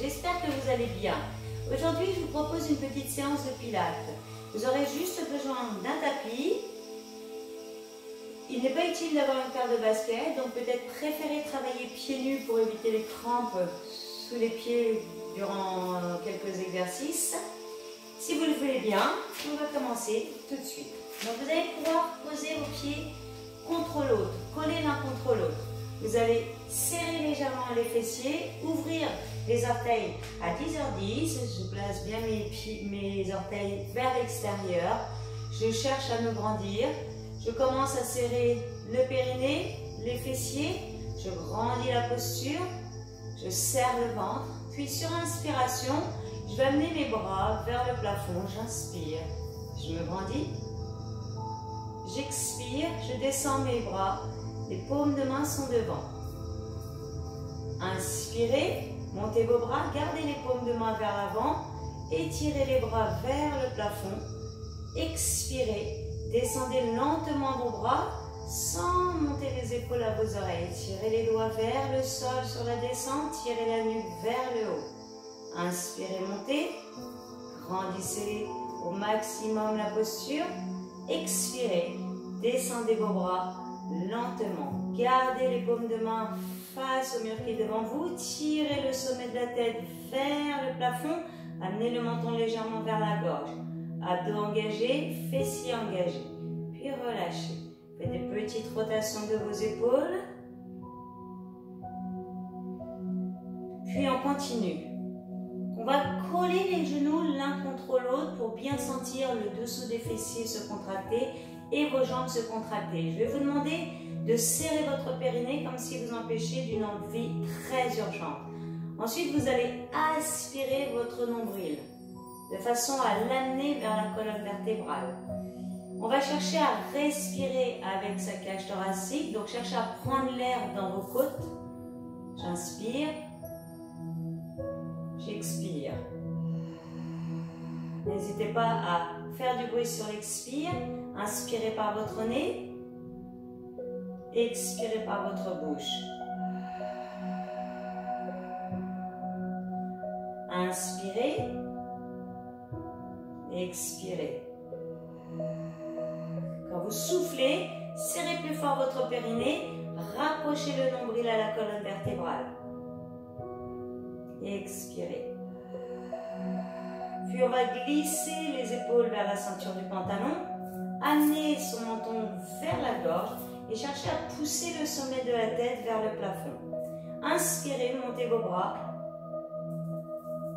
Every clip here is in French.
j'espère que vous allez bien. Aujourd'hui, je vous propose une petite séance de pilates. Vous aurez juste besoin d'un tapis. Il n'est pas utile d'avoir une paire de baskets, donc peut-être préférez travailler pieds nus pour éviter les crampes sous les pieds durant euh, quelques exercices. Si vous le voulez bien, on va commencer tout de suite. Donc vous allez pouvoir poser vos pieds contre l'autre, coller l'un contre l'autre. Vous allez serrer légèrement les fessiers, ouvrir les orteils à 10h10. Je place bien mes, mes orteils vers l'extérieur. Je cherche à me grandir. Je commence à serrer le périnée, les fessiers. Je grandis la posture. Je serre le ventre. Puis sur inspiration, je vais amener mes bras vers le plafond. J'inspire. Je me grandis. J'expire. Je descends mes bras. Les paumes de main sont devant. Inspirez, montez vos bras, gardez les paumes de main vers l'avant, étirez les bras vers le plafond. Expirez, descendez lentement vos bras sans monter les épaules à vos oreilles. Tirez les doigts vers le sol sur la descente, tirez la nuque vers le haut. Inspirez, montez, grandissez au maximum la posture. Expirez, descendez vos bras lentement. Gardez les paumes de main face au mur qui est devant vous. Tirez le sommet de la tête vers le plafond. Amenez le menton légèrement vers la gorge. Abdos engagés, fessiers engagés. Puis relâchez. Faites des petites rotations de vos épaules. Puis on continue. On va coller les genoux l'un contre l'autre pour bien sentir le dessous des fessiers se contracter et vos jambes se contracter. Je vais vous demander de serrer votre périnée comme si vous empêchiez d'une envie très urgente. Ensuite, vous allez aspirer votre nombril de façon à l'amener vers la colonne vertébrale. On va chercher à respirer avec sa cage thoracique, donc cherchez à prendre l'air dans vos côtes. J'inspire, j'expire. N'hésitez pas à faire du bruit sur l'expire. Inspirez par votre nez. Expirez par votre bouche. Inspirez. Expirez. Quand vous soufflez, serrez plus fort votre périnée. Rapprochez le nombril à la colonne vertébrale. Expirez. Puis on va glisser les épaules vers la ceinture du pantalon, amener son menton vers la gorge et chercher à pousser le sommet de la tête vers le plafond. Inspirez, montez vos bras.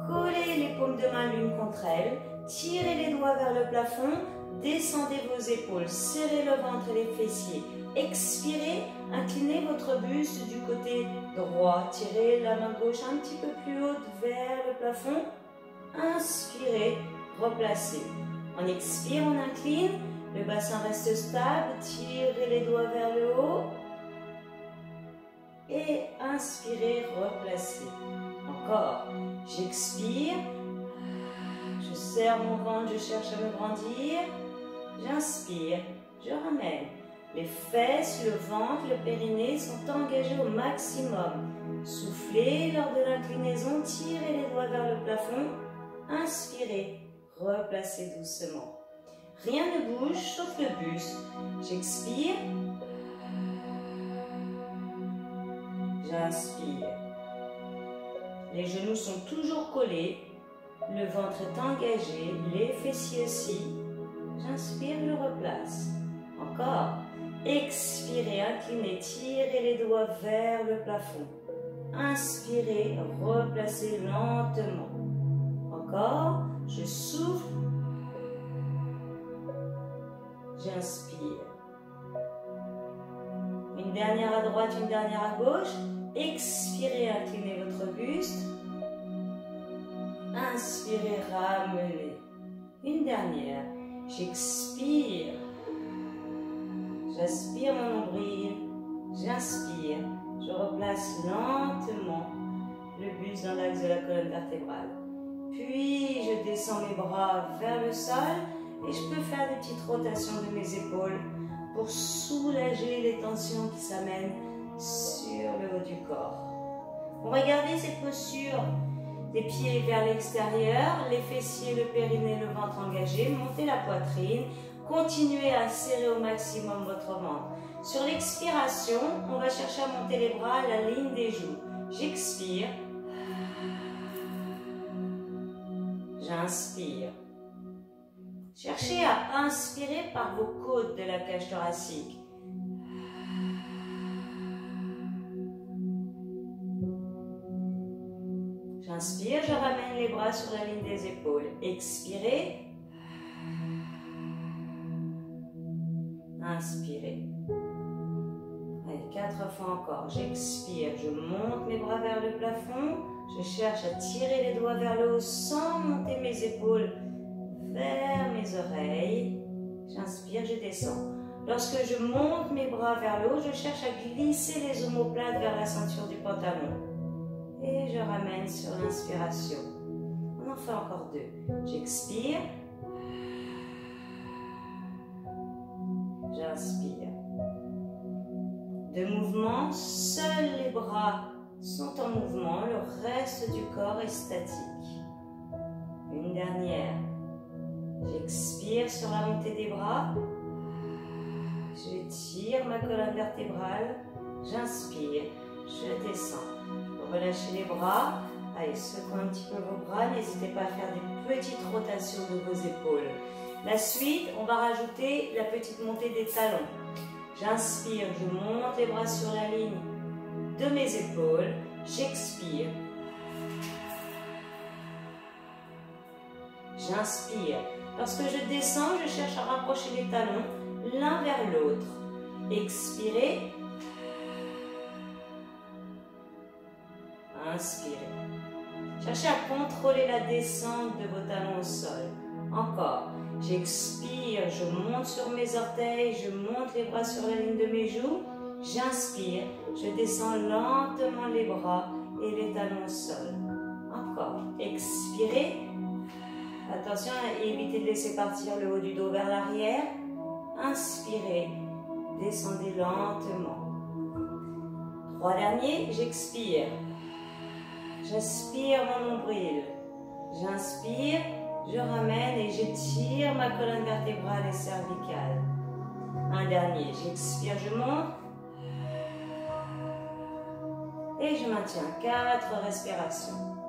Collez les paumes de main l'une contre elle. Tirez les doigts vers le plafond. Descendez vos épaules. Serrez le ventre et les fessiers. Expirez, inclinez votre buste du côté droit. Tirez la main gauche un petit peu plus haute vers le plafond. Inspirez, replacez. On expire, on incline. Le bassin reste stable. Tirez les doigts vers le haut. Et inspirez, replacez. Encore. J'expire. Je serre mon ventre, je cherche à me grandir. J'inspire. Je ramène. Les fesses, le ventre, le périnée sont engagés au maximum. Soufflez lors de l'inclinaison, tirez les doigts vers le plafond. Inspirez, replacez doucement. Rien ne bouge sauf le buste. J'expire. J'inspire. Les genoux sont toujours collés. Le ventre est engagé, les fessiers aussi. J'inspire, je replace. Encore. Expirez, inclinez, tirez les doigts vers le plafond. Inspirez, replacez lentement. Encore, je souffle. J'inspire. Une dernière à droite, une dernière à gauche. Expirez, inclinez votre buste. Inspirez, ramenez. Une dernière. J'expire. J'aspire mon nombril. J'inspire. Je replace lentement le buste dans l'axe de la colonne vertébrale. Puis je descends mes bras vers le sol et je peux faire des petites rotations de mes épaules pour soulager les tensions qui s'amènent sur le haut du corps. Garder cette posture les pieds vers l'extérieur, les fessiers, le périnée, le ventre engagé, montez la poitrine, continuez à serrer au maximum votre ventre. Sur l'expiration, on va chercher à monter les bras à la ligne des joues. J'expire. J'inspire. Cherchez à inspirer par vos côtes de la cage thoracique. J'inspire, je ramène les bras sur la ligne des épaules. Expirez. Inspirez. Allez, quatre fois encore. J'expire, je monte mes bras vers le plafond. Je cherche à tirer les doigts vers le haut sans monter mes épaules vers mes oreilles. J'inspire, je descends. Lorsque je monte mes bras vers le haut, je cherche à glisser les omoplates vers la ceinture du pantalon. Et je ramène sur l'inspiration. On en fait encore deux. J'expire. J'inspire. Deux mouvements, seuls les bras sont en mouvement, le reste du corps est statique. Une dernière. J'expire sur la montée des bras. J'étire ma colonne vertébrale. J'inspire. Je descends. Relâchez les bras. Allez, secouez un petit peu vos bras. N'hésitez pas à faire des petites rotations de vos épaules. La suite, on va rajouter la petite montée des talons. J'inspire, je monte les bras sur la ligne de mes épaules. J'expire. J'inspire. Lorsque je descends, je cherche à rapprocher les talons l'un vers l'autre. Expirez. Inspirez. Cherchez à contrôler la descente de vos talons au sol. Encore. J'expire, je monte sur mes orteils, je monte les bras sur la ligne de mes joues. J'inspire, je descends lentement les bras et les talons au sol. Encore. Expirez. Attention à éviter de laisser partir le haut du dos vers l'arrière. Inspirez. Descendez lentement. Trois derniers. J'expire. J'aspire mon nombril. J'inspire, je ramène et j'étire ma colonne vertébrale et cervicale. Un dernier, j'expire, je monte. Et je maintiens quatre respirations.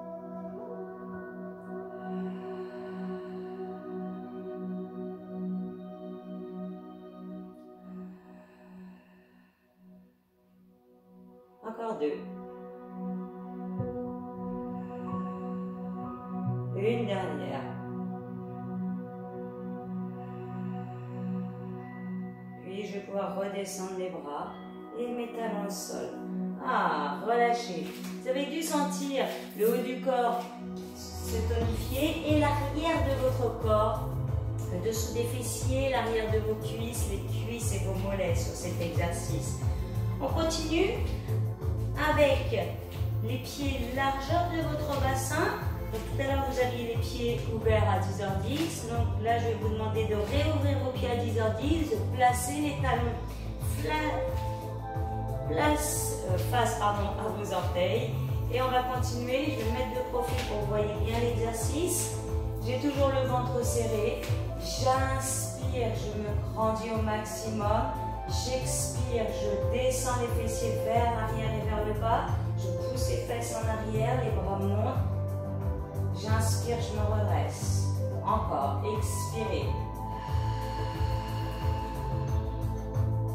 Sur cet exercice. On continue avec les pieds largeur de votre bassin tout à l'heure, vous aviez les pieds ouverts à 10h10. Donc là, je vais vous demander de réouvrir vos pieds à 10h10, de placer les talons euh, face à vos orteils. Et on va continuer. Je vais me mettre de profil pour que vous voyez bien l'exercice. J'ai toujours le ventre serré. J'inspire, je me grandis au maximum. J'expire, je descends les fessiers vers l'arrière et vers le bas. Je pousse les fesses en arrière, les bras montent. J'inspire, je me redresse. Encore, expirez.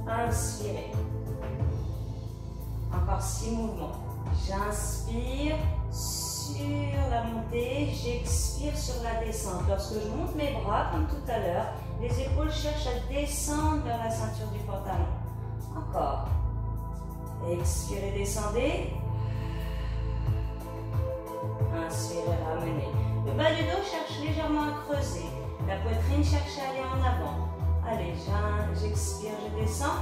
Inspirez. Encore six mouvements. J'inspire sur la montée, j'expire sur la descente. Lorsque je monte mes bras, comme tout à l'heure, les épaules cherchent à descendre vers la ceinture du pantalon. Encore. Expirez, descendez. Inspirez, ramenez. Le bas du dos cherche légèrement à creuser. La poitrine cherche à aller en avant. Allez, j'expire, je descends.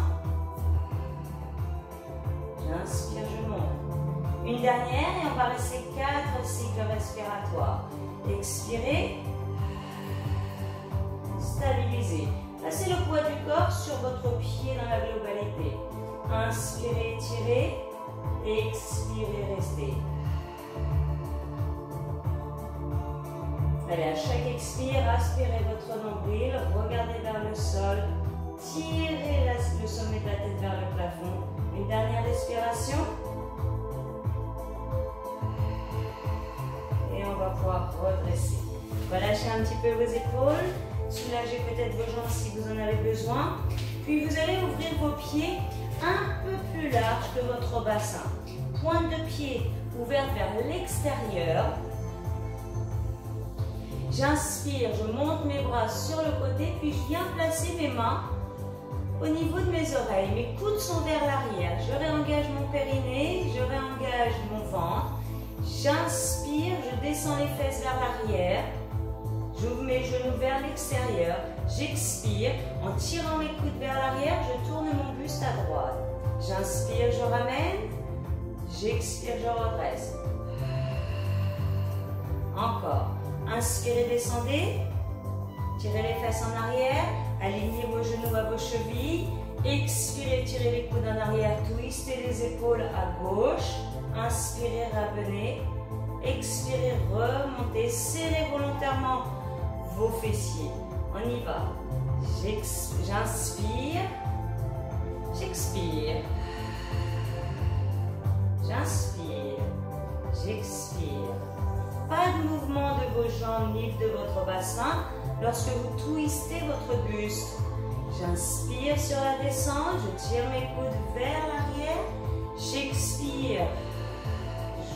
J'inspire, je monte. Une dernière et on va rester quatre cycles respiratoires. Expirez. Stabilisez. Passez le poids du corps sur votre pied dans la globalité. Inspirez, tirez. Expirez, restez. Allez, à chaque expire, aspirez votre nombril, regardez vers le sol, tirez le sommet de la tête vers le plafond. Une dernière respiration. Et on va pouvoir redresser. Relâchez un petit peu vos épaules, soulagez peut-être vos jambes si vous en avez besoin. Puis vous allez ouvrir vos pieds un peu plus large que votre bassin. Pointe de pied ouverte vers l'extérieur. J'inspire, je monte mes bras sur le côté, puis je viens placer mes mains au niveau de mes oreilles. Mes coudes sont vers l'arrière. Je réengage mon périnée, je réengage mon ventre. J'inspire, je descends les fesses vers l'arrière. J'ouvre mes genoux vers l'extérieur. J'expire. En tirant mes coudes vers l'arrière, je tourne mon buste à droite. J'inspire, je ramène. J'expire, je redresse. Encore. Inspirez, descendez. Tirez les fesses en arrière. Alignez vos genoux à vos chevilles. Expirez, tirez les coudes en arrière. Twistez les épaules à gauche. Inspirez, revenez. Expirez, remontez. Serrez volontairement vos fessiers. On y va. J'inspire. J'expire. J'inspire. J'expire. Pas de mouvement de vos jambes ni de votre bassin lorsque vous twistez votre buste. J'inspire sur la descente, je tire mes coudes vers l'arrière. J'expire.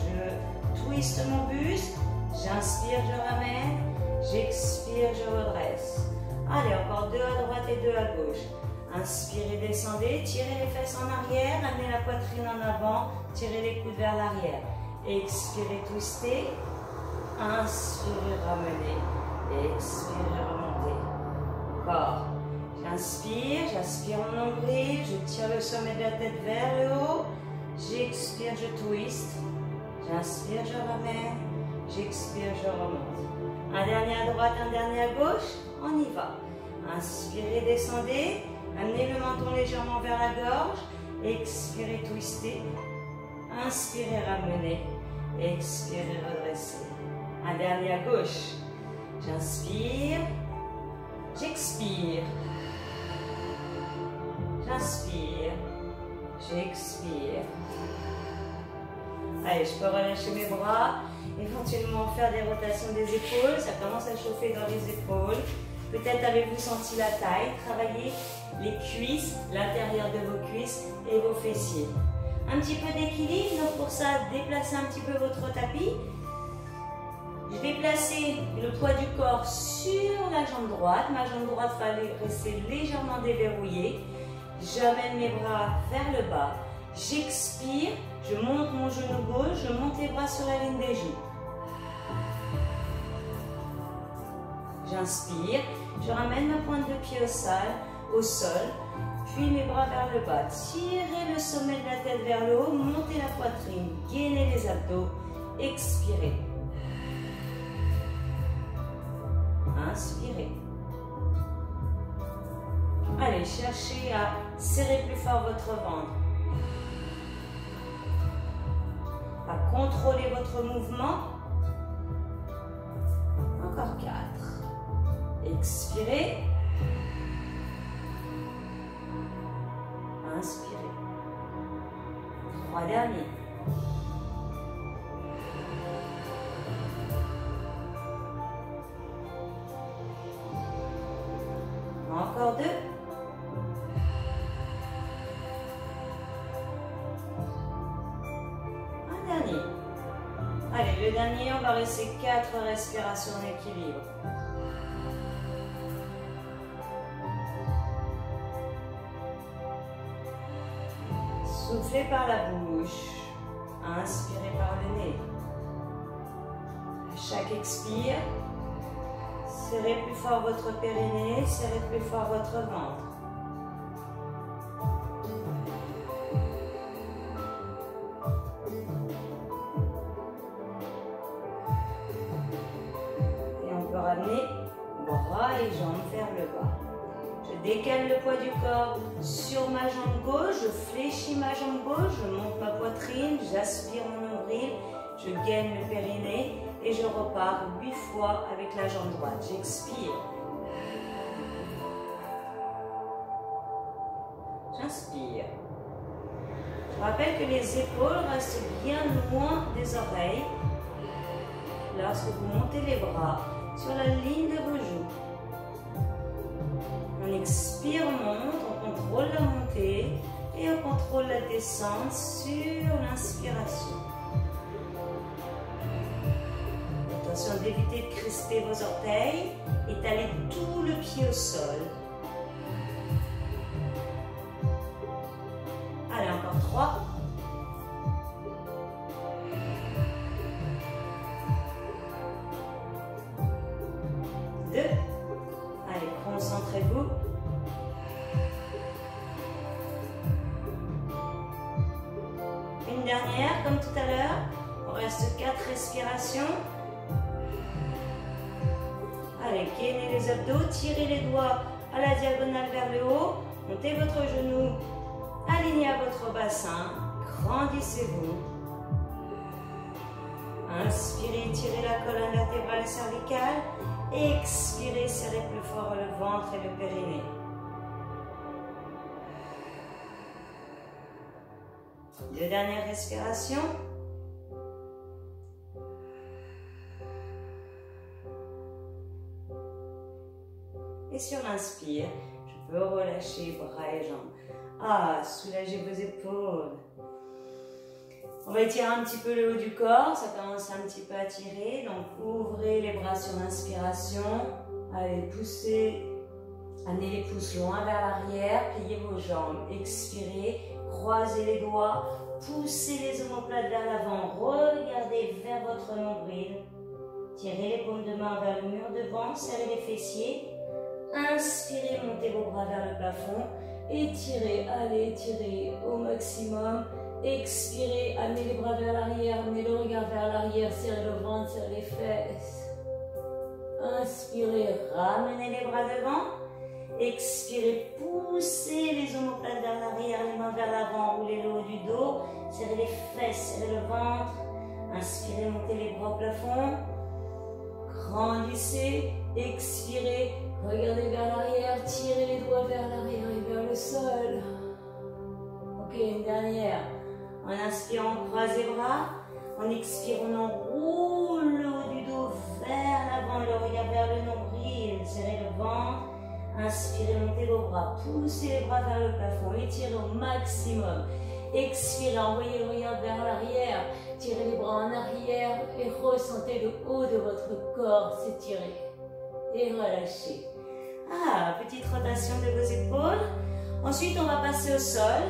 Je twiste mon buste. J'inspire, je ramène. J'expire, je redresse. Allez, encore deux à droite et deux à gauche. Inspirez, descendez, tirez les fesses en arrière, amenez la poitrine en avant, tirez les coudes vers l'arrière. Expirez, twistez. Inspirez, ramenez. Expirez, remontez. Encore. J'inspire, j'aspire mon nombril, je tire le sommet de la tête vers le haut. J'expire, je twist. J'inspire, je ramène. J'expire, je remonte. Un dernier à droite, un dernier à gauche. On y va. Inspirez, descendez. Amenez le menton légèrement vers la gorge. Expirez, twistez. Inspirez, ramenez. Expirez, redressez. Un dernier à gauche. J'inspire. J'expire. J'inspire. J'expire. Allez, je peux relâcher mes bras éventuellement faire des rotations des épaules. Ça commence à chauffer dans les épaules. Peut-être avez-vous senti la taille. Travaillez les cuisses, l'intérieur de vos cuisses et vos fessiers. Un petit peu d'équilibre. Donc pour ça, déplacez un petit peu votre tapis. Je vais placer le poids du corps sur la jambe droite. Ma jambe droite va rester légèrement déverrouillée. J'amène mes bras vers le bas. J'expire, je monte mon genou gauche, je monte les bras sur la ligne des genoux. J'inspire, je ramène ma pointe de pied au sol, au sol, puis mes bras vers le bas. Tirez le sommet de la tête vers le haut, montez la poitrine, gainez les abdos, expirez. Inspirez. Allez, cherchez à serrer plus fort votre ventre. À contrôler votre mouvement. Encore quatre. Expirez. Inspirez. Trois derniers. Rester quatre respirations en équilibre. Soufflez par la bouche. Inspirez par le nez. À chaque expire, serrez plus fort votre périnée, serrez plus fort votre ventre. Fléchis ma jambe gauche, je monte ma poitrine, j'aspire mon nombril, Je gaine le périnée et je repars huit fois avec la jambe droite. J'expire. J'inspire. Je rappelle que les épaules restent bien loin des oreilles lorsque vous montez les bras sur la ligne de vos joues. On expire, on monte, on contrôle la montée et on contrôle la descente sur l'inspiration. Attention d'éviter de crisper vos orteils, étalez tout le pied au sol. Inspirez, tirez la colonne vertébrale cervicale. Expirez, serrez plus fort le ventre et le périnée. Deux dernières respirations. sur l'inspire, je peux relâcher bras et jambes. Ah, soulagez vos épaules. On va étirer un petit peu le haut du corps, ça commence un petit peu à tirer. Donc ouvrez les bras sur l'inspiration. Allez, poussez, amenez les pouces loin vers l'arrière, pliez vos jambes, expirez, croisez les doigts, poussez les omoplates vers l'avant, regardez vers votre nombril. Tirez les paumes de main vers le mur devant, serrez les fessiers, Inspirez, montez vos bras vers le plafond. Étirez, allez, étirez au maximum. Expirez, amenez les bras vers l'arrière, amenez le regard vers l'arrière, serrez le ventre, serrez les fesses. Inspirez, ramenez les bras devant. Expirez, poussez les omoplates vers l'arrière, les mains vers l'avant, roulez le haut du dos. Serrez les fesses, serrez le ventre. Inspirez, montez les bras au plafond. Grandissez, expirez, Regardez vers l'arrière, tirez les doigts vers l'arrière et vers le sol. Ok, une dernière. En inspirant, on croise les bras. En expirant, on roule le haut du dos vers l'avant, le regard vers le nombril. Serrez le ventre. Inspirez, montez vos bras. Poussez les bras vers le plafond. Étirez au maximum. Expirez, envoyez le regard vers l'arrière. Tirez les bras en arrière et ressentez le haut de votre corps s'étirer. Et relâchez. Ah, petite rotation de vos épaules. Ensuite, on va passer au sol.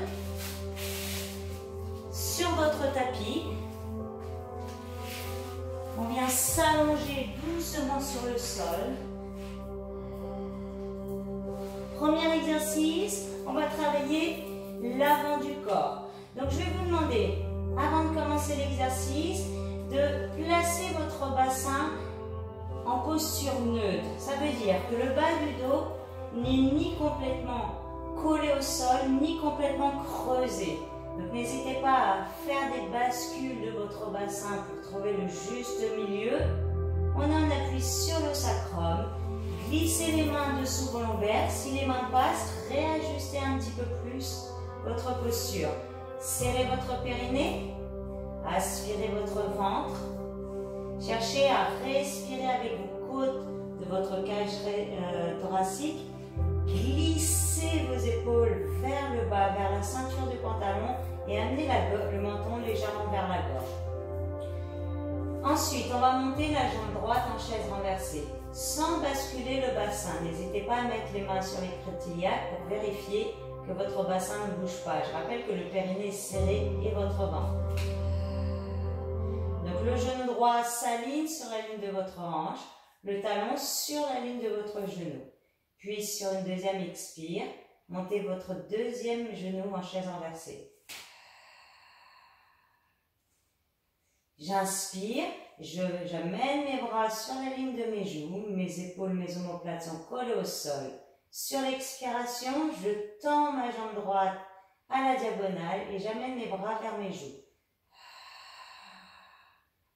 Sur votre tapis. On vient s'allonger doucement sur le sol. Premier exercice, on va travailler l'avant du corps. Donc, je vais vous demander, avant de commencer l'exercice, de placer votre bassin en posture neutre. Ça veut dire que le bas du dos n'est ni complètement collé au sol, ni complètement creusé. N'hésitez pas à faire des bascules de votre bassin pour trouver le juste milieu. On en appuie sur le sacrum. Glissez les mains dessous vos lombaires. Si les mains passent, réajustez un petit peu plus votre posture. Serrez votre périnée. Aspirez votre ventre. Cherchez à respirer avec vos côtes de votre cage euh, thoracique. Glissez vos épaules vers le bas, vers la ceinture du pantalon et amenez la, le menton légèrement vers la gorge. Ensuite, on va monter la jambe droite en chaise renversée sans basculer le bassin. N'hésitez pas à mettre les mains sur les crétillacs pour vérifier que votre bassin ne bouge pas. Je rappelle que le périnée est serré et votre ventre. Donc le genou droit s'aligne sur la ligne de votre hanche, le talon sur la ligne de votre genou. Puis sur une deuxième expire, montez votre deuxième genou en chaise renversée. J'inspire, j'amène mes bras sur la ligne de mes joues, mes épaules, mes omoplates sont collées au sol. Sur l'expiration, je tends ma jambe droite à la diagonale et j'amène mes bras vers mes joues.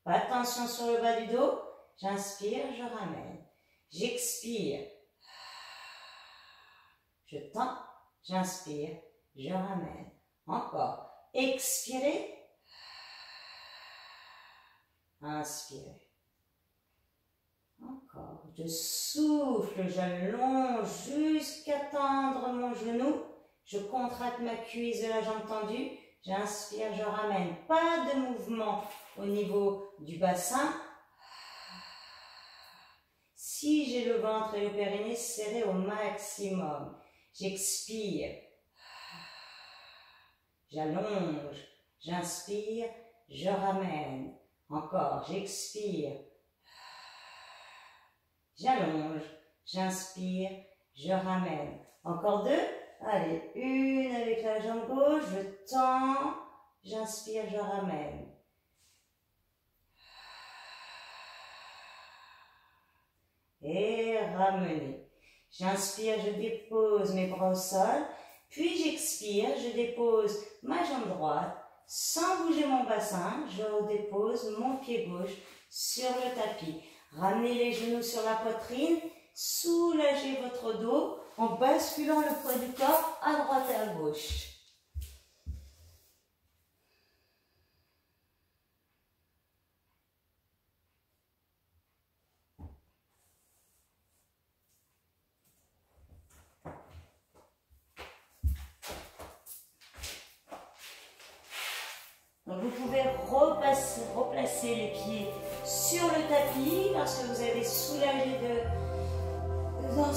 Pas de tension sur le bas du dos. J'inspire, je ramène. J'expire. Je tends, j'inspire, je ramène. Encore. Expirez. Inspirez. Encore. Je souffle, j'allonge jusqu'à tendre mon genou. Je contracte ma cuisse de la jambe tendue. J'inspire, je ramène. Pas de mouvement au niveau du bassin. Si j'ai le ventre et le périnée serrés au maximum, j'expire. J'allonge, j'inspire, je ramène. Encore, j'expire. J'allonge, j'inspire, je ramène. Encore deux. Allez, une avec la jambe gauche, je tends, j'inspire, je ramène. Et ramener. J'inspire, je dépose mes bras au sol. Puis j'expire, je dépose ma jambe droite. Sans bouger mon bassin, je dépose mon pied gauche sur le tapis. Ramenez les genoux sur la poitrine. Soulagez votre dos en basculant le poids du corps à droite et à gauche.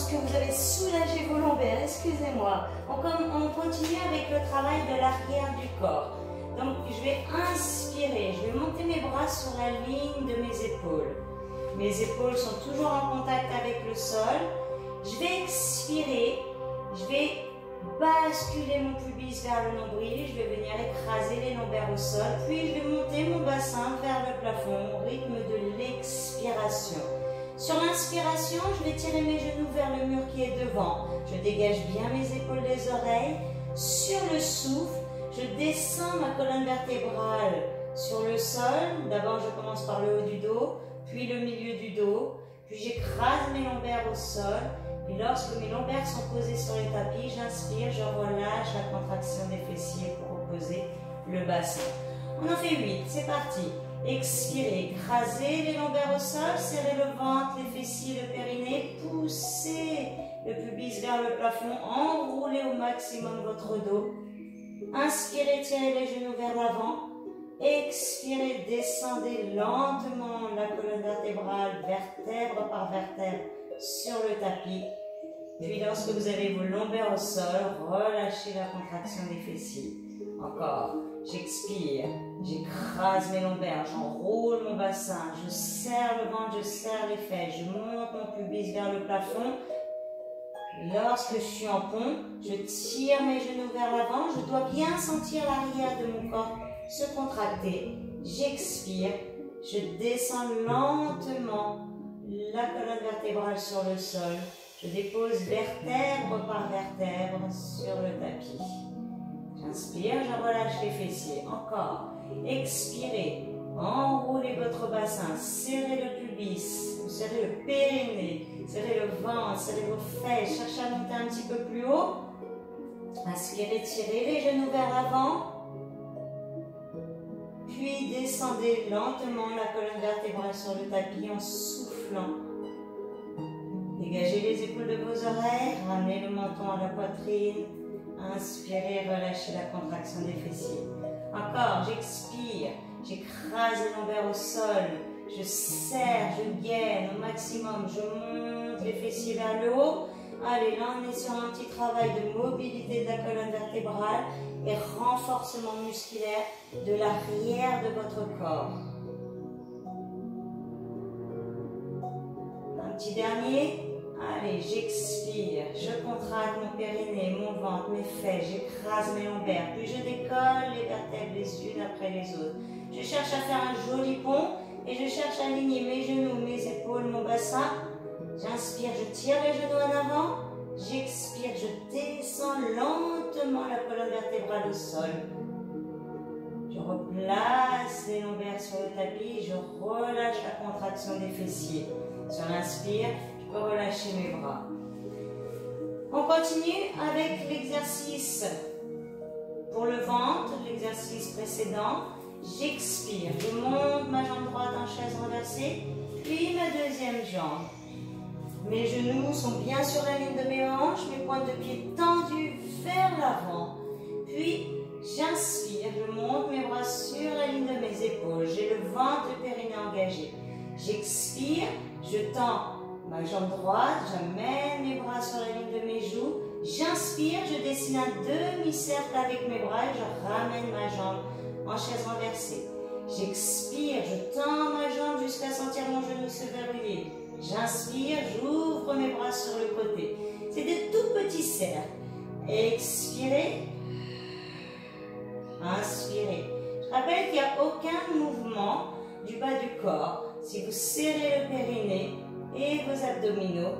Lorsque vous avez soulagé vos lombaires, excusez-moi, on, on continue avec le travail de l'arrière du corps. Donc, je vais inspirer, je vais monter mes bras sur la ligne de mes épaules. Mes épaules sont toujours en contact avec le sol. Je vais expirer, je vais basculer mon pubis vers le nombril, je vais venir écraser les lombaires au sol, puis je vais monter mon bassin vers le plafond au rythme de l'expiration. Sur l'inspiration, je vais tirer mes genoux vers le mur qui est devant. Je dégage bien mes épaules des oreilles. Sur le souffle, je descends ma colonne vertébrale sur le sol. D'abord, je commence par le haut du dos, puis le milieu du dos. Puis j'écrase mes lombaires au sol. Puis lorsque mes lombaires sont posés sur les tapis, j'inspire, je relâche la contraction des fessiers pour reposer le bassin. On en fait 8, c'est parti. Expirez, écrasez les lombaires au sol, serrez le ventre, les fessiers, le périnée, poussez le pubis vers le plafond, enroulez au maximum votre dos. Inspirez, tirez les genoux vers l'avant. Expirez, descendez lentement la colonne vertébrale, vertèbre par vertèbre, sur le tapis. Puis lorsque vous avez vos lombaires au sol, relâchez la contraction des fessiers. Encore. J'expire, j'écrase mes lombaires, j'enroule mon bassin, je serre le ventre, je serre les fesses, je monte mon pubis vers le plafond. Lorsque je suis en pont, je tire mes genoux vers l'avant, je dois bien sentir l'arrière de mon corps se contracter. J'expire, je descends lentement la colonne vertébrale sur le sol. Je dépose vertèbre par vertèbre sur le tapis. Inspire, je relâche les fessiers. Encore. Expirez. Enroulez votre bassin. Serrez le pubis. Serrez le périnée. Serrez le ventre. Serrez vos fesses. Cherchez à monter un petit peu plus haut. Inspirez, tirez les genoux vers l'avant. Puis descendez lentement la colonne vertébrale sur le tapis en soufflant. Dégagez les épaules de vos oreilles. Ramenez le menton à la poitrine. Inspirez, relâchez la contraction des fessiers. Encore, j'expire, j'écrase les lombaires au sol, je serre, je gaine au maximum, je monte les fessiers vers le haut. Allez, là on est sur un petit travail de mobilité de la colonne vertébrale et renforcement musculaire de l'arrière de votre corps. Un petit dernier. Allez, j'expire, je contracte mon périnée, mon ventre, mes fesses, j'écrase mes lombaires, puis je décolle les vertèbres les unes après les autres. Je cherche à faire un joli pont et je cherche à aligner mes genoux, mes épaules, mon bassin. J'inspire, je tire les genoux en avant. J'expire, je descends lentement la colonne vertébrale au sol. Je replace les lombaires sur le tapis. Je relâche la contraction des fessiers. Sur l'inspire, relâcher mes bras. On continue avec l'exercice pour le ventre, l'exercice précédent. J'expire, je monte ma jambe droite en chaise renversée, puis ma deuxième jambe. Mes genoux sont bien sur la ligne de mes hanches, mes pointes de pied tendues vers l'avant. Puis, j'inspire, je monte mes bras sur la ligne de mes épaules. J'ai le ventre le périnée engagé. J'expire, je tends ma jambe droite, j'amène mes bras sur la ligne de mes joues. J'inspire, je dessine un demi-cercle avec mes bras et je ramène ma jambe en chaise renversée. J'expire, je tends ma jambe jusqu'à sentir mon genou se verrouiller. J'inspire, j'ouvre mes bras sur le côté. C'est des tout petits cercles. Expirez. Inspirez. Je rappelle qu'il n'y a aucun mouvement du bas du corps. Si vous serrez le périnée et vos abdominaux,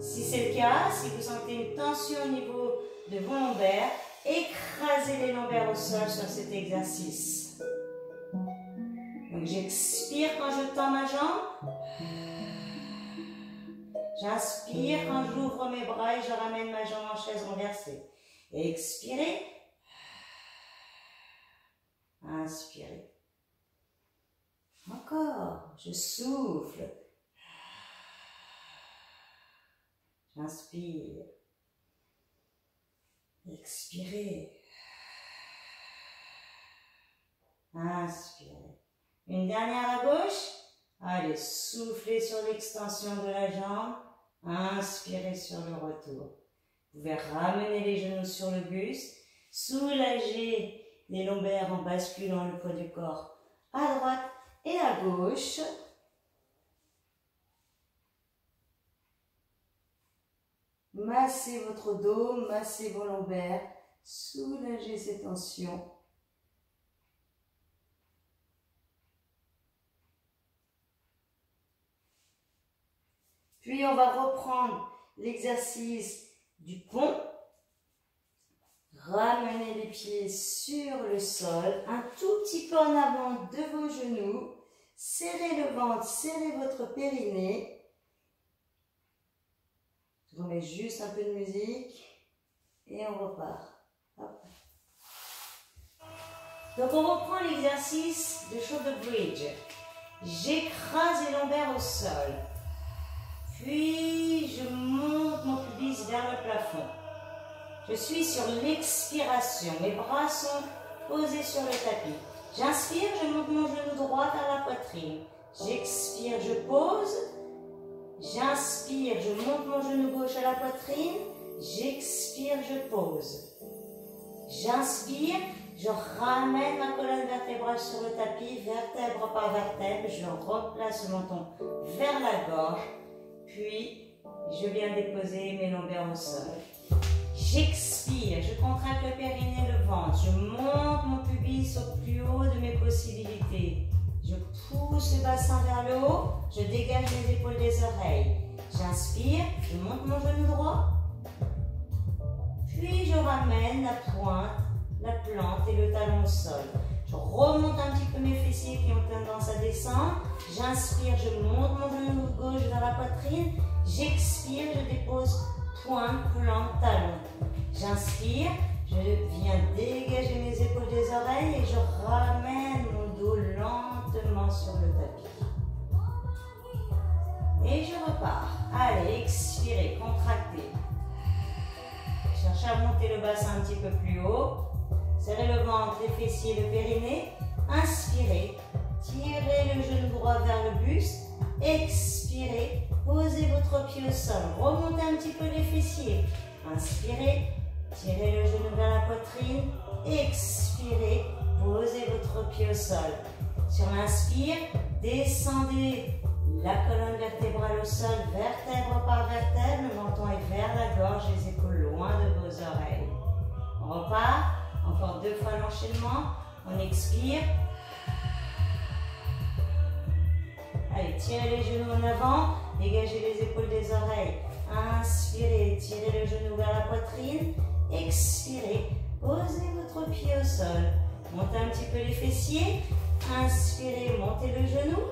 si c'est le cas, si vous sentez une tension au niveau de vos lombaires, écrasez les lombaires au sol sur cet exercice. Donc j'expire quand je tends ma jambe. J'inspire quand j'ouvre mes bras et je ramène ma jambe en chaise renversée. Expirez. Inspirez. Encore. Je souffle. J'inspire. Expirez. Inspirez. Une dernière à gauche. Allez, soufflez sur l'extension de la jambe. Inspirez sur le retour. Vous pouvez ramener les genoux sur le buste. Soulager les lombaires en basculant le poids du corps à droite et à gauche. Massez votre dos, massez vos lombaires, soulagez ces tensions. Puis on va reprendre l'exercice du pont. Ramenez les pieds sur le sol, un tout petit peu en avant de vos genoux. Serrez le ventre, serrez votre périnée. Je remets juste un peu de musique et on repart. Donc on reprend l'exercice de shoulder bridge. J'écrase les lombaires au sol. Puis, je monte mon pubis vers le plafond. Je suis sur l'expiration. Mes bras sont posés sur le tapis. J'inspire, je monte mon genou droit à la poitrine. J'expire, je pose. J'inspire, je monte mon genou gauche à la poitrine. J'expire, je pose. J'inspire, je ramène ma colonne vertébrale sur le tapis, vertèbre par vertèbre. Je replace mon menton vers la gorge. Puis, je viens déposer mes lombaires au sol. J'expire, je contracte le périnée le ventre. Je monte mon pubis au plus haut de mes possibilités. Je pousse le bassin vers le haut. Je dégage les épaules des oreilles. J'inspire, je monte mon genou droit. Puis je ramène la pointe, la plante et le talon au sol. Je remonte un petit peu mes fessiers qui ont tendance à descendre. J'inspire, je monte mon genou gauche vers la poitrine. J'expire, je dépose plante, talon. J'inspire, je viens dégager mes épaules des oreilles et je ramène mon dos lentement sur le tapis. Et je repars. Allez, expirez, contractez. Cherchez à monter le bassin un petit peu plus haut. Serrez le ventre, les fessiers, le périnée. Inspirez. Tirez le genou droit vers le buste. Expirez. Posez votre pied au sol. Remontez un petit peu les fessiers. Inspirez. Tirez le genou vers la poitrine. Expirez. Posez votre pied au sol. Sur l'inspire, descendez la colonne vertébrale au sol, vertèbre par vertèbre. Le menton est vers la gorge, les épaules loin de vos oreilles. On repart. Encore deux fois l'enchaînement. On expire. Allez, tirez les genoux en avant. Dégagez les épaules des oreilles. Inspirez, tirez le genou vers la poitrine. Expirez. posez votre pied au sol. Montez un petit peu les fessiers. Inspirez, montez le genou.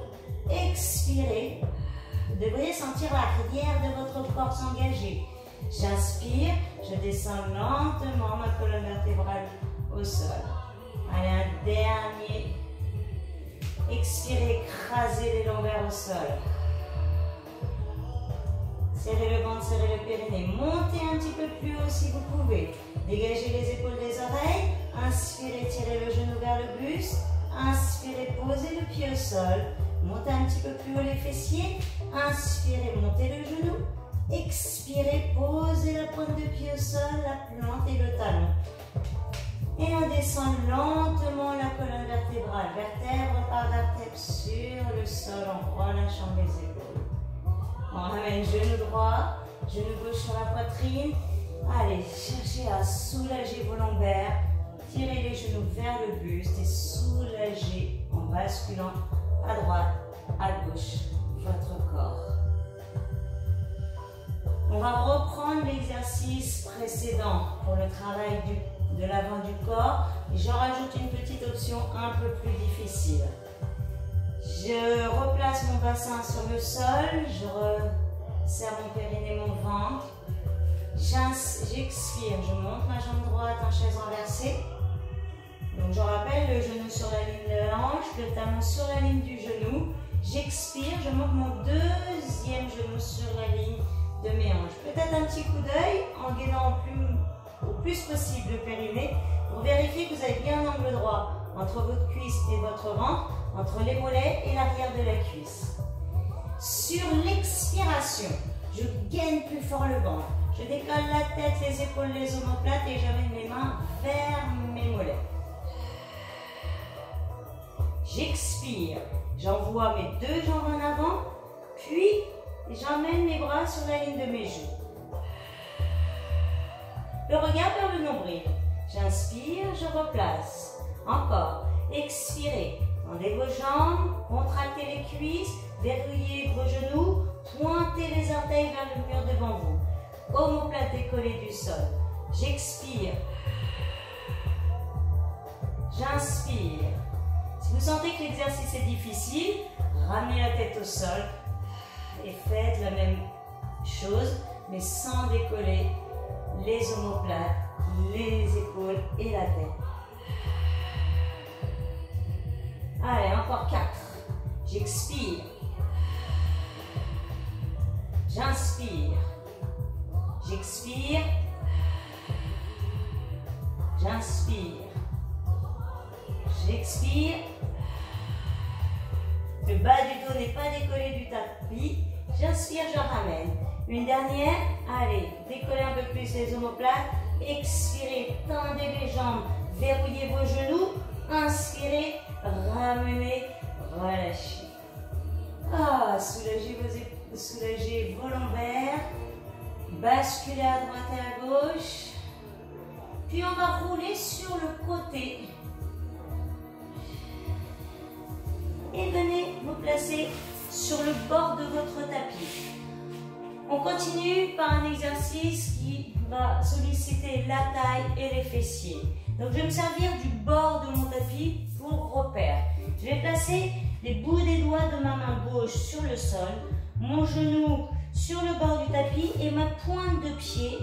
Expirez. Devriez sentir l'arrière de votre corps s'engager. J'inspire, je descends lentement ma colonne vertébrale au sol. Allez, un dernier. Expirez, écrasez les lombaires au sol. Serrez le ventre, serrez le périnée. Montez un petit peu plus haut si vous pouvez. Dégagez les épaules des oreilles. Inspirez, tirez le genou vers le buste. Inspirez, posez le pied au sol. Montez un petit peu plus haut les fessiers. Inspirez, montez le genou. Expirez, posez la pointe de pied au sol, la plante et le talon. Et on descend lentement la colonne vertébrale, vertèbre par vertèbre sur le sol en relâchant les épaules. On ramène genou droit, genou gauche sur la poitrine. Allez, cherchez à soulager vos lombaires. Tirez les genoux vers le buste et soulagez en basculant à droite, à gauche votre corps. On va reprendre l'exercice précédent pour le travail de l'avant du corps et je rajoute une petite option un peu plus difficile. Je replace mon bassin sur le sol, je resserre mon périnée, mon ventre. J'expire, je monte ma jambe droite en chaise renversée. Donc je rappelle le genou sur la ligne de la hanche, le talon sur la ligne du genou. J'expire, je monte mon deuxième genou sur la ligne de mes hanches. Peut-être un petit coup d'œil en gainant au plus possible le périnée pour vérifier que vous avez bien un angle droit entre votre cuisse et votre ventre, entre les mollets et l'arrière de la cuisse. Sur l'expiration, je gaine plus fort le ventre. Je décolle la tête, les épaules, les omoplates et j'amène mes mains vers mes mollets. J'expire. J'envoie mes deux jambes en avant, puis j'emmène mes bras sur la ligne de mes joues. Le regard vers le nombril. J'inspire, je replace. Encore. Expirez. Tendez vos jambes, contractez les cuisses, verrouillez vos genoux, pointez les orteils vers le mur devant vous. Omoplate décollée du sol. J'expire. J'inspire. Si vous sentez que l'exercice est difficile, ramenez la tête au sol et faites la même chose, mais sans décoller les omoplates, les épaules et la tête. Allez, encore quatre. J'expire. J'inspire. J'expire. J'inspire. J'expire. Le bas du dos n'est pas décollé du tapis. J'inspire, je ramène. Une dernière. Allez, décollez un peu plus les omoplates. Expirez, tendez les jambes, verrouillez vos genoux. Inspirez, ramenez, relâchez. Ah, soulagez vos, soulagez vos lombaires. Basculez à droite et à gauche. Puis on va rouler sur le côté. et venez vous placer sur le bord de votre tapis. On continue par un exercice qui va solliciter la taille et les fessiers. Donc je vais me servir du bord de mon tapis pour repère. Je vais placer les bouts des doigts de ma main gauche sur le sol, mon genou sur le bord du tapis et ma pointe de pied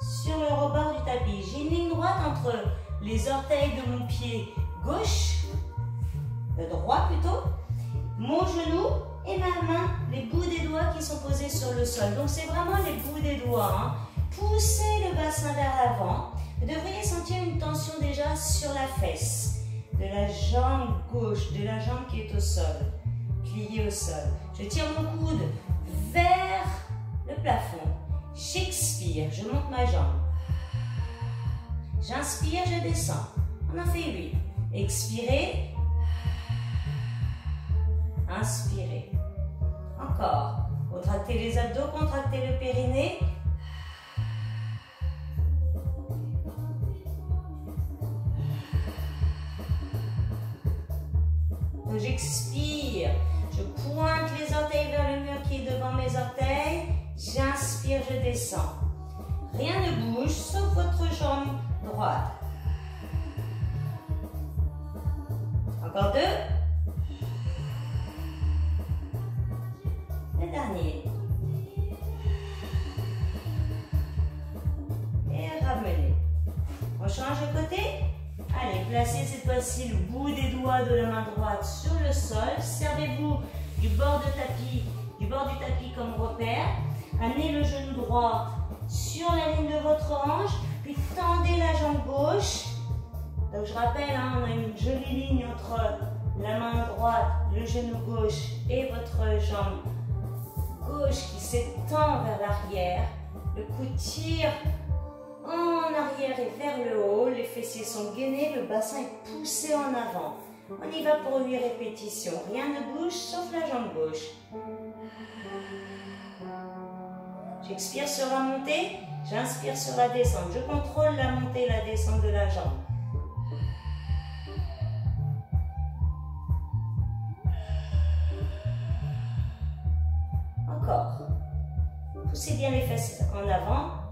sur le rebord du tapis. J'ai une ligne droite entre les orteils de mon pied gauche le droit plutôt, mon genou et ma main, les bouts des doigts qui sont posés sur le sol. Donc c'est vraiment les bouts des doigts. Hein. Poussez le bassin vers l'avant. Vous devriez sentir une tension déjà sur la fesse, de la jambe gauche, de la jambe qui est au sol, pliée au sol. Je tire mon coude vers le plafond. J'expire, je monte ma jambe. J'inspire, je descends. On en fait 8. Expirez, Inspirez. Encore. Contractez les abdos, contractez le périnée. J'expire. Je pointe les orteils vers le mur qui est devant mes orteils. J'inspire, je descends. Rien ne bouge sauf votre jambe droite. Encore deux. Le dernier. Et ramenez. On change de côté? Placez cette fois-ci le bout des doigts de la main droite sur le sol. Servez-vous du bord tapis, du bord du tapis comme repère. Amenez le genou droit sur la ligne de votre hanche, puis tendez la jambe gauche. Donc je rappelle, hein, on a une jolie ligne entre la main droite, le genou gauche et votre jambe gauche qui s'étend vers l'arrière. Le cou tire en arrière et vers le haut. Les fessiers sont gainés, le bassin est poussé en avant. On y va pour 8 répétitions. Rien ne bouge sauf la jambe gauche. J'expire sur la montée, j'inspire sur la descente. Je contrôle la montée et la descente de la jambe. Encore. Poussez bien les fesses en avant.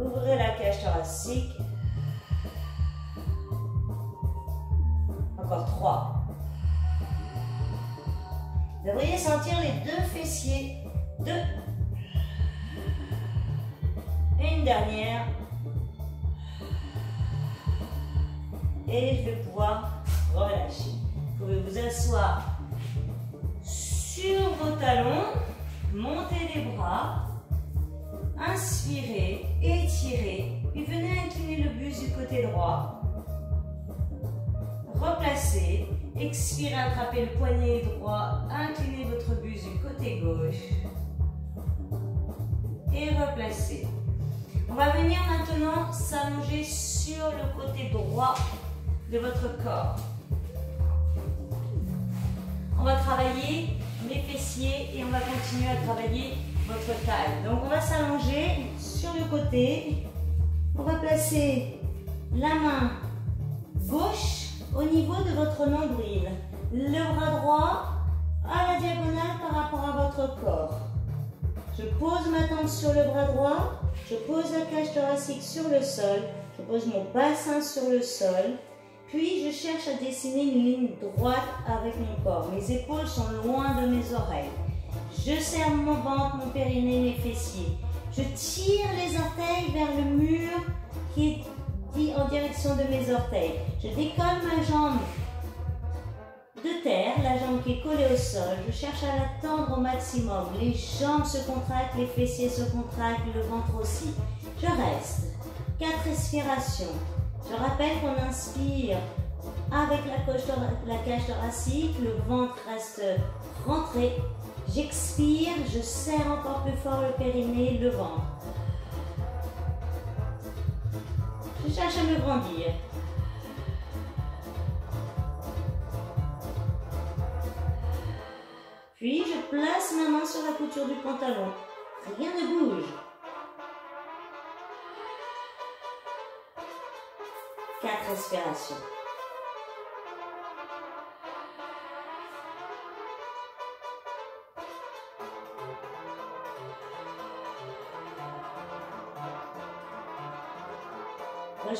Ouvrez la cage thoracique. Encore trois. Vous devriez sentir les deux fessiers. Deux. Une dernière. Et je vais pouvoir relâcher. Vous pouvez vous asseoir sur vos talons. Montez les bras. Inspirez, étirez. Puis venez incliner le buste du côté droit. Replacez. Expirez, attrapez le poignet droit, inclinez votre buste du côté gauche. Et replacez. On va venir maintenant s'allonger sur le côté droit de votre corps. On va travailler les fessiers et on va continuer à travailler votre taille. Donc on va s'allonger sur le côté. On va placer la main gauche au niveau de votre nombril. Le bras droit à la diagonale par rapport à votre corps. Je pose ma tente sur le bras droit, je pose la cage thoracique sur le sol, je pose mon bassin sur le sol, puis je cherche à dessiner une ligne droite avec mon corps. Mes épaules sont loin de mes oreilles. Je serre mon ventre, mon périnée, mes fessiers. Je tire les orteils vers le mur qui est en direction de mes orteils. Je décolle ma jambe de terre, la jambe qui est collée au sol. Je cherche à la tendre au maximum. Les jambes se contractent, les fessiers se contractent, le ventre aussi. Je reste. Quatre respirations. Je rappelle qu'on inspire avec la, la cage thoracique, le ventre reste rentré. J'expire, je serre encore plus fort le périnée, le ventre. Je cherche à me grandir. Puis je place ma main sur la couture du pantalon. Rien ne bouge. Quatre respirations.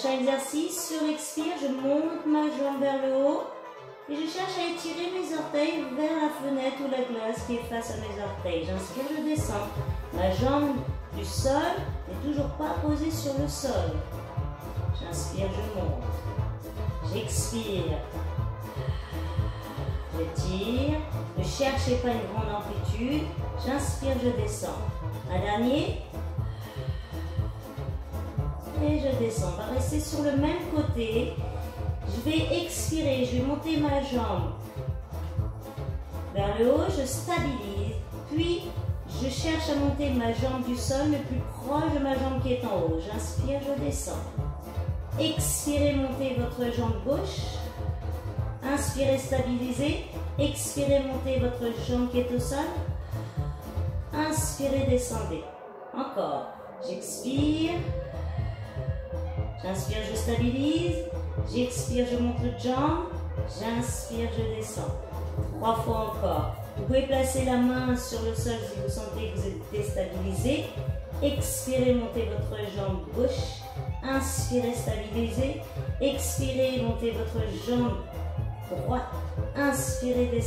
Exercice, sur expire, je monte ma jambe vers le haut et je cherche à étirer mes orteils vers la fenêtre ou la glace qui est face à mes orteils. J'inspire, je descends. Ma jambe du sol n'est toujours pas posée sur le sol. J'inspire, je monte. J'expire. Je tire. Ne cherchez pas une grande amplitude. J'inspire, je descends. Un dernier et je descends. On sur le même côté. Je vais expirer, je vais monter ma jambe vers le haut, je stabilise, puis je cherche à monter ma jambe du sol le plus proche de ma jambe qui est en haut. J'inspire, je descends. Expirez, montez votre jambe gauche. Inspirez, stabilisez. Expirez, montez votre jambe qui est au sol. Inspirez, descendez. Encore. J'expire. J'inspire, je stabilise. J'expire, je monte le jambe. J'inspire, je descends. Trois fois encore. Vous pouvez placer la main sur le sol si vous sentez que vous êtes déstabilisé. Expirez, montez votre jambe gauche. Inspirez, stabilisez. Expirez, montez votre jambe droite. Inspirez, descendez.